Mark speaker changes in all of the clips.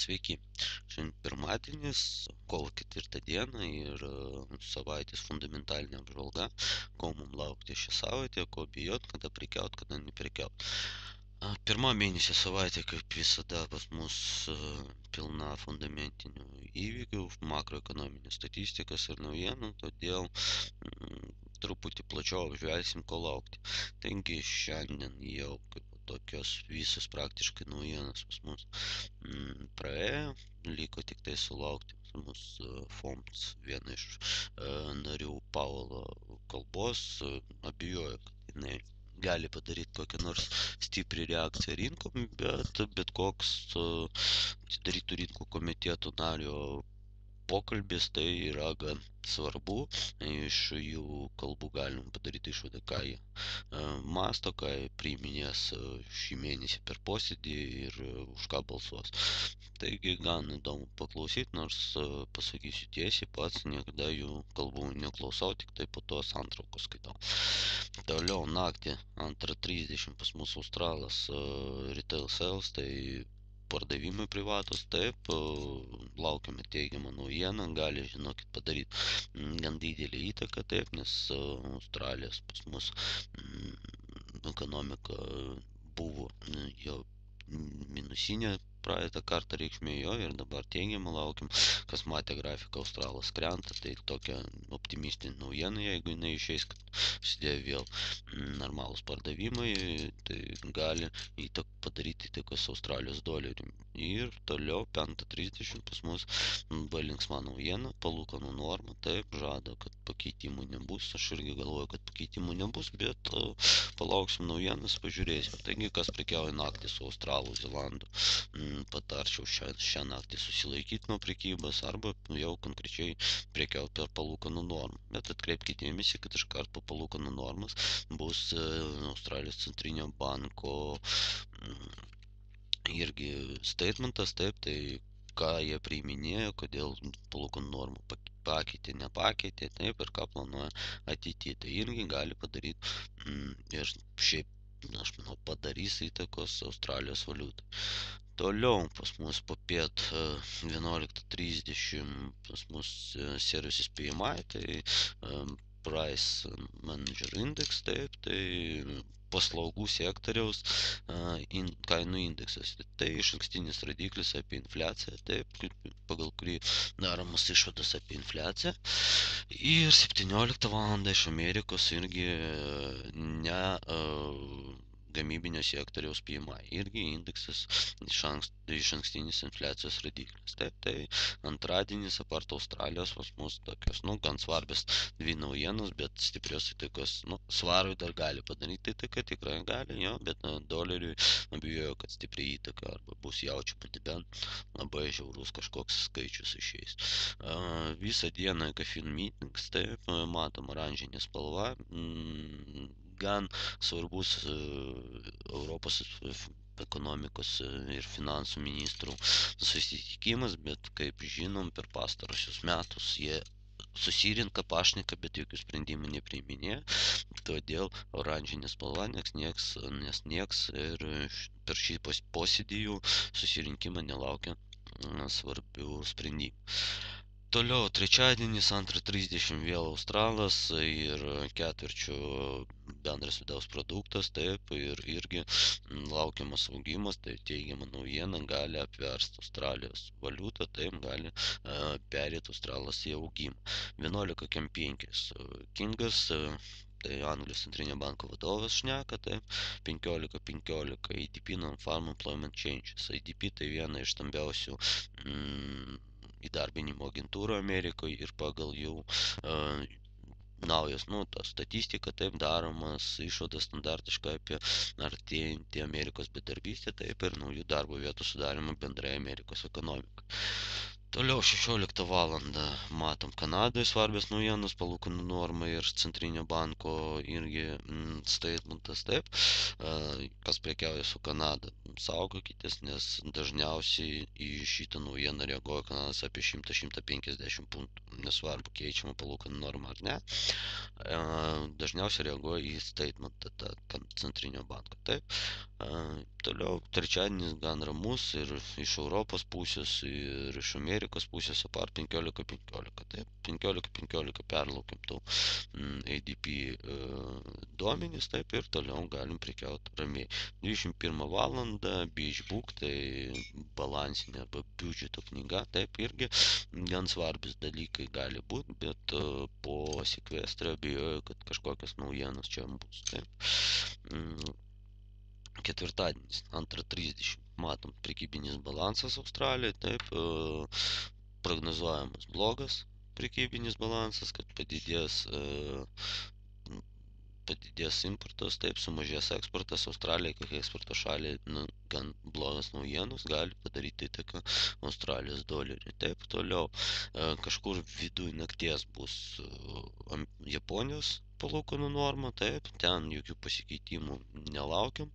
Speaker 1: Sveiki. Šiandien pirmadienis, kovo ketvirtą dieną ir e, savaitės fundamentalinė apžvalga, ko mums laukti šią savaitę, ko bijot, kada prekiaut, kada neprekiaut. A, Pirma mėnesio savaitė, kaip visada, pas mus e, pilna fundamentinių įvykių, makroekonominės statistikos ir naujienų, todėl mm, truputį plačiau apžvelgsim, ko laukti. Taigi šiandien jau kaip tokios visos praktiškai naujienos pas mus. Mm, praėjo, liko tik tai sulaukti mus e, FOMS viena iš e, narių Paulo kalbos, e, abijoju, kad jinai gali padaryti kokią nors stiprią reakciją rinkom, bet bet koks atidarytų rinkų komiteto nario pokalbis tai yra gan svarbu. Iš jų kalbų galim padaryti išvadą, ką jie masto, ką jie priiminės šį mėnesį per posėdį ir už ką balsuos. Taigi gan įdomu paklausyti, nors pasakysiu tiesiai, pats niekada jų kalbų neklausau, tik tai po tos antraukos skaitau. Toliau naktį 2.30 pas mūsų Australas retail sales, tai pardavimai privatūs, taip, laukiame teigiamą naujieną, gali, žinokit, padaryti mm, gan didelį įtaką, taip, nes Australijos pas mus mm, ekonomika buvo mm, jau minusinė praeitą kartą reikšmė jo ir dabar teigiamą laukiam. Kas matė grafiką, Australas krenta, tai tokia optimistinė naujiena, jeigu jinai išeis, kad prasidėjo vėl normalūs pardavimai, tai gali įtak, padaryti įtakos Australijos doleriui. Ir toliau 5.30 pas mus buvo linksma naujiena, palūkanų norma, taip, žada, kad pakeitimų nebus, aš irgi galvoju, kad pakeitimų nebus, bet palauksim naujienas, pažiūrėsim. Taigi, kas prekiauja naktį su Australu, Zelandu, patarčiau šią, šią naktį susilaikyti nuo prekybos arba jau konkrečiai prekiauti per palūkanų normą. Bet atkreipkite dėmesį, kad iškart po palūkanų normas bus e, Australijos centrinio banko irgi statementas, taip, tai ką jie priiminėjo, kodėl palūkanų normų pakeitė, nepakeitė, taip, ir ką planuoja ateityje. Tai irgi gali padaryti mm, ir šiaip, aš manau, padarys įtakos Australijos valiutai. Toliau pas mus popiet 11.30 pas mus services PMI, tai Price Manager Index, taip, tai paslaugų sektoriaus in, kainų indeksas. Tai iš ankstinis rodiklis apie infliaciją, taip, pagal kurį daromas išvadas apie infliaciją. Ir 17 val. iš Amerikos irgi ne uh, gamybinio sektoriaus PMI. Irgi indeksas iš, ankst, iš ankstinis infliacijos rodiklis. Taip, tai antradienis apart Australijos pas mus tokios, nu, gan svarbios dvi naujienos, bet stiprios įtakos, nu, svarui dar gali padaryti įtaką, tikrai gali, jo, bet na, doleriui abijoju, kad stipriai įtaka arba bus jaučiu pati bent labai žiaurus kažkoks skaičius išeis. Uh, visą dieną kafin meetings, taip, matom oranžinė spalva, mm, gan svarbus e, Europos ekonomikos e, ir finansų ministrų susitikimas, bet kaip žinom, per pastarosius metus jie susirinka pašneką, bet jokių sprendimų nepriiminėja. Todėl oranžinė spalva nieks nieks, nes nieks ir per šį posėdį jų susirinkimą nelaukia svarbių sprendimų. Toliau trečiadienis 2.30 vėl Australas ir ketvirčių bendras vidaus produktas, taip, ir irgi laukiamas augimas, tai teigiama naujiena gali apversti Australijos valiutą, taip, gali uh, perėti Australas į augimą. 11.5 Kingas tai Anglijos centrinio banko vadovas šneka, taip, 15-15 IDP Non-Farm Employment Changes. IDP tai viena iš stambiausių mm, įdarbinimo agentūrų Amerikoje ir pagal jų naujas, nu, ta statistika taip daromas, išvadas standartiškai apie artėjantį Amerikos bedarbystę, taip ir naujų darbo vietų sudarimą bendrai Amerikos ekonomikai. Toliau 16 valandą matom Kanadoj svarbios naujienos, palūkanų norma ir centrinio banko irgi statementas, taip, kas prekiauja su Kanada, saugokitės, nes dažniausiai į šitą naujieną reaguoja Kanadas apie 100-150 punktų, nesvarbu keičiama palūkanų norma ar ne, dažniausiai reaguoja į statementą tą centrinio banko, taip. Toliau trečiadienis gan ramus ir iš Europos pusės, ir iš Amerikos pusės, apart 15-15. Taip, 15-15 perlaukiam tų mm, ADP e, duomenys, taip ir toliau galim prekiauti ramiai. 21 valandą Beachbook, tai balansinė arba biudžeto knyga, taip irgi gan svarbus dalykai gali būti, bet e, po sekvestrą abejoju, kad kažkokios naujienos čia bus. Taip. Mm, ketvirtadienis, antrą 30. Matom, prekybinis balansas Australijoje, taip, prognozuojamas blogas prekybinis balansas, kad padidės, padidės importas, taip, sumažės eksportas. Australija, kaip eksporto šaliai, nu, gan blogas naujienos, gali padaryti įtaką Australijos doleriui. Taip, toliau, e, kažkur viduje nakties bus Japonijos palūkanų normą, taip, ten jokių pasikeitimų nelaukiam,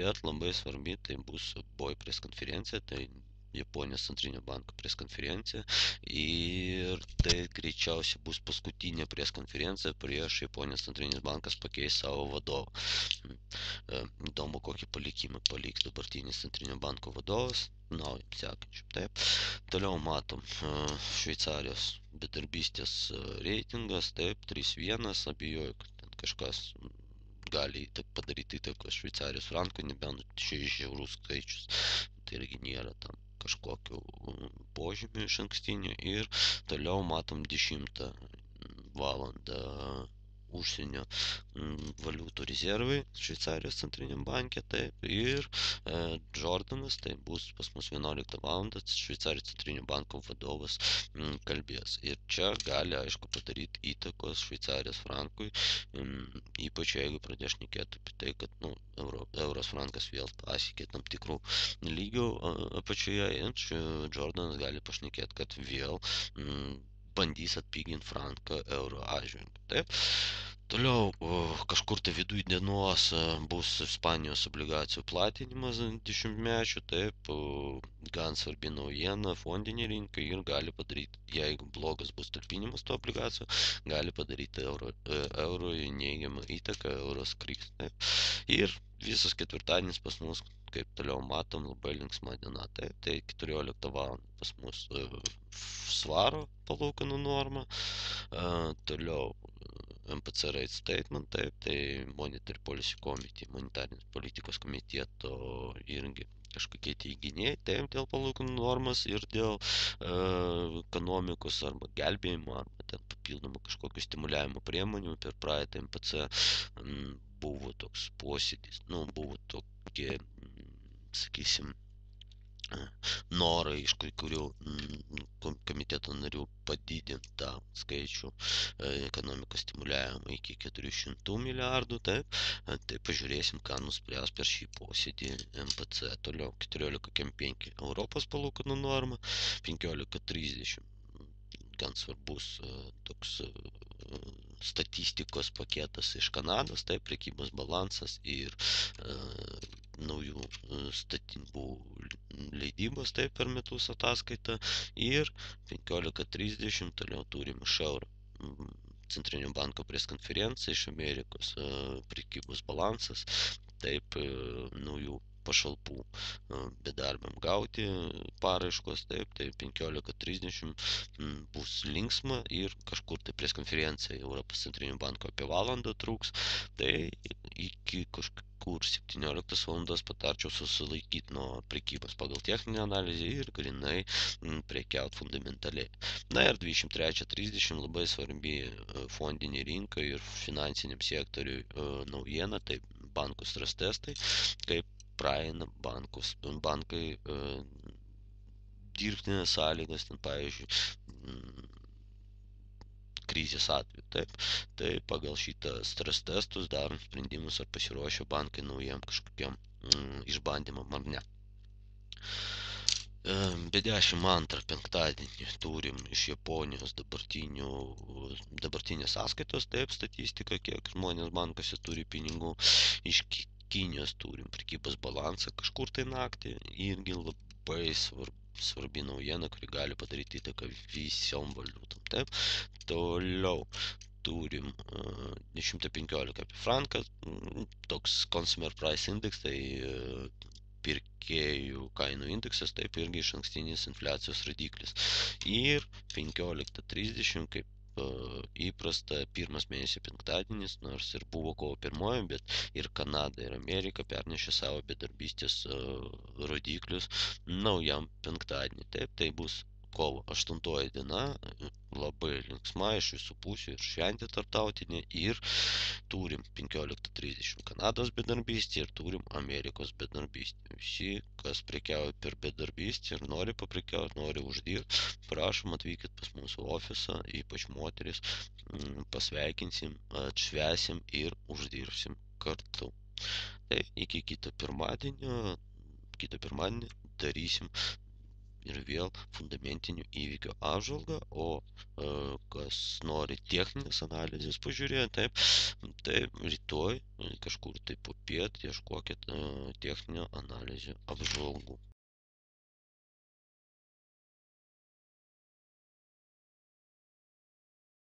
Speaker 1: bet labai svarbi tai bus BOI preskonferencija, tai Japonijos centrinio banko preskonferencija ir tai greičiausiai bus paskutinė preskonferencija prieš Japonijos centrinis bankas pakeis savo vadovą. Įdomu, kokį palikimą paliks dabartinis centrinio banko vadovas, naujam sekančiam. Taip. Toliau matom Šveicarijos bedarbystės reitingas, taip, 3-1, abejoju, kad ten kažkas gali padaryti įtakos Šveicarijos frankui, nebent čia žiaurus skaičius, tai irgi nėra tam kažkokių požymių iš ankstinių ir toliau matom 10 valandą užsienio valiutų rezervai Šveicarijos centriniam banke, taip, ir e, Jordanas, tai bus pas mus 11 val. Šveicarijos centrinio banko vadovas m, kalbės. Ir čia gali, aišku, padaryti įtakos Šveicarijos frankui, m, ypač jeigu pradės šnekėti apie tai, kad, nu, euro, euros frankas vėl pasiekė tam tikrų lygių apačioje ir Jordanas gali pašnekėti, kad vėl m, bandys atpiginti franką euro atžvilgiu. Taip. Toliau kažkur tai viduj dienos e, bus Ispanijos obligacijų platinimas dešimtmečių, taip, gan svarbi naujiena fondinė rinka ir gali padaryti, jeigu blogas bus talpinimas to obligacijų, gali padaryti euro, e, euro neigiamą įtaką, euros kris. Taip. Ir visas ketvirtadienis pas mus kaip toliau matom, labai linksma diena. Taip, tai 14 val. pas mus e, svaro palūkanų norma. E, toliau e, MPC rate statement, taip, tai Monetary Policy Committee, monetarinės politikos komiteto irgi kažkokie teiginiai, taip, dėl palūkanų normas ir dėl e, ekonomikos arba gelbėjimo, arba ten papildomų kažkokių stimuliavimo priemonių per praeitą MPC m, buvo toks posėdis, nu, buvo tokie sakysim, norai iš kai kurių mm, komiteto narių padidinti tą skaičių e, ekonomikos stimuliavimą iki 400 milijardų, taip, e, tai pažiūrėsim, ką nuspręs per šį posėdį MPC. Toliau 14,5 Europos palūkanų norma, 15,30 gan svarbus e, toks statistikos paketas iš Kanados, tai prekybos balansas ir e, naujų statybų leidybos tai per metus ataskaita ir 15.30 toliau turim iš euro centrinio banko preskonferencija iš Amerikos e, prekybos balansas, taip e, naujų pašalpų bedarbiam gauti paraiškos, taip, tai 15.30 bus linksma ir kažkur tai preskonferencija Europos centrinio banko apie valandą truks, tai iki kažkur 17 valandos patarčiau susilaikyti nuo prekybos pagal techninę analizę ir grinai prekiauti fundamentaliai. Na ir 23.30 labai svarbi fondinė rinka ir finansiniam sektoriui naujiena, tai bankų stres testai, kaip praeina bankus, bankai e, dirbtinės sąlygas, ten pavyzdžiui, mm, krizės atveju. Taip, tai pagal šitą stres testus darom sprendimus, ar pasiruošę bankai naujam kažkokiam mm, išbandymam ar ne. Em, B22 penktadienį turim iš Japonijos dabartinės sąskaitos, taip, statistika, kiek žmonės bankuose turi pinigų. Iš Kinijos turim prekybos balansą kažkur tai naktį. Irgi labai svarb, svarbi naujiena, kuri gali padaryti įtaką visom valiutom, taip. Toliau turim uh, 115 apie franką, toks Consumer Price Index, tai uh, pirkėjų kainų indeksas, taip irgi iš ankstinis infliacijos rodiklis. Ir 15.30, kaip e, įprasta, pirmas mėnesio penktadienis, nors ir buvo kovo pirmoji, bet ir Kanada, ir Amerika pernešė savo bedarbystės rodiklius naujam penktadienį. Taip, tai bus kovo 8 diena, labai linksma iš visų pusių ir šventė tarptautinė ir turim 15.30 Kanados bedarbystė ir turim Amerikos bedarbystė. Visi, kas prekiauja per bedarbystę ir nori paprekiauti, nori uždirbti, prašom atvykit pas mūsų ofisą, ypač moteris, mm, pasveikinsim, atšvesim ir uždirbsim kartu. Tai iki kito pirmadienio, kitą pirmadienį darysim ir vėl fundamentinių įvykių apžvalgą, o e, kas nori techninės analizės pažiūrėti, taip, taip, rytoj kažkur tai po piet ieškokit e, techninio analizio apžvalgų.